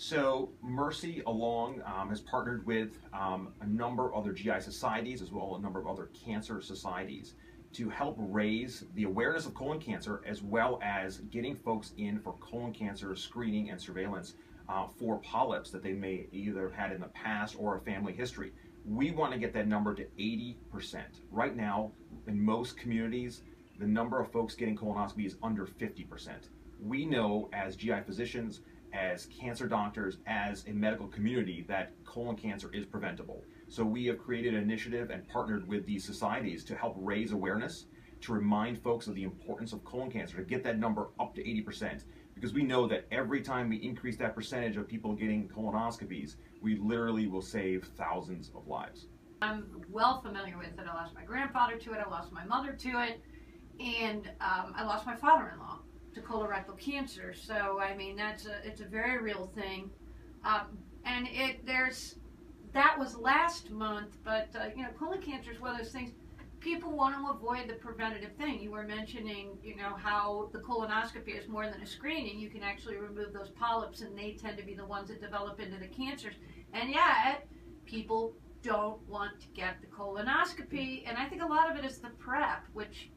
So Mercy along um, has partnered with um, a number of other GI societies as well as a number of other cancer societies to help raise the awareness of colon cancer as well as getting folks in for colon cancer screening and surveillance uh, for polyps that they may either have had in the past or a family history. We want to get that number to 80%. Right now, in most communities, the number of folks getting colonoscopy is under 50%. We know as GI physicians, as cancer doctors, as a medical community, that colon cancer is preventable. So we have created an initiative and partnered with these societies to help raise awareness, to remind folks of the importance of colon cancer, to get that number up to 80%. Because we know that every time we increase that percentage of people getting colonoscopies, we literally will save thousands of lives. I'm well familiar with it. I lost my grandfather to it, I lost my mother to it, and um, I lost my father-in-law to colorectal cancer. So I mean, that's a it's a very real thing, um, and it there's that was last month, but uh, you know, colon cancer is one of those things people want to avoid the preventative thing. You were mentioning, you know, how the colonoscopy is more than a screening. You can actually remove those polyps, and they tend to be the ones that develop into the cancers. And yet, people don't want to get the colonoscopy, and I think a lot of it is the prep, which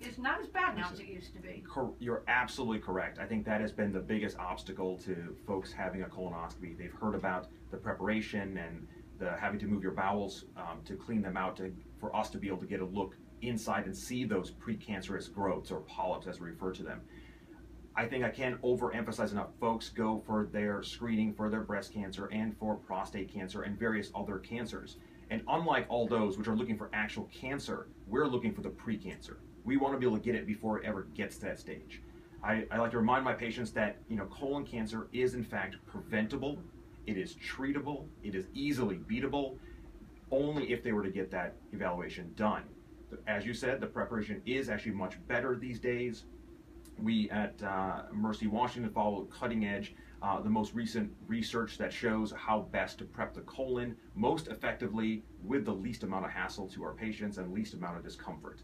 is not as bad now as it used to be. You're absolutely correct. I think that has been the biggest obstacle to folks having a colonoscopy. They've heard about the preparation and the having to move your bowels um, to clean them out to, for us to be able to get a look inside and see those precancerous growths or polyps as we refer to them. I think I can't overemphasize enough. Folks go for their screening for their breast cancer and for prostate cancer and various other cancers. And unlike all those which are looking for actual cancer, we're looking for the precancer. We want to be able to get it before it ever gets to that stage. I, I like to remind my patients that you know colon cancer is in fact preventable it is treatable, it is easily beatable, only if they were to get that evaluation done. As you said, the preparation is actually much better these days. We at uh, Mercy Washington follow cutting edge, uh, the most recent research that shows how best to prep the colon most effectively with the least amount of hassle to our patients and least amount of discomfort.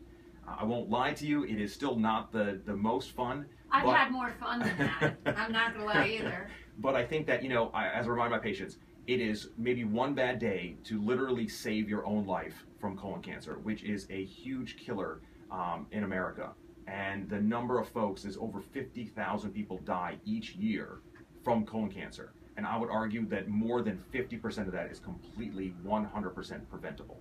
I won't lie to you, it is still not the, the most fun. I've but... had more fun than that. I'm not going to lie either. But I think that, you know, I, as I remind my patients, it is maybe one bad day to literally save your own life from colon cancer, which is a huge killer um, in America. And the number of folks is over 50,000 people die each year from colon cancer. And I would argue that more than 50% of that is completely 100% preventable.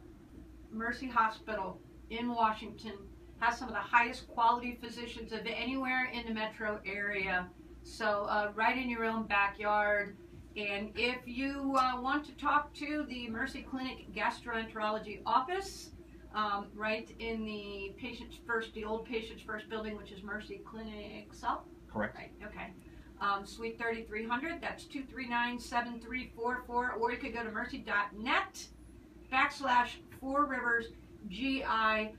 Mercy Hospital in Washington has some of the highest quality physicians of anywhere in the metro area. So uh, right in your own backyard. And if you uh, want to talk to the Mercy Clinic Gastroenterology Office, um, right in the Patients First, the old Patients First building, which is Mercy Clinic South? Correct. Right, okay. Um, Suite 3300, that's 239-7344, or you could go to mercy.net backslash Four Rivers GI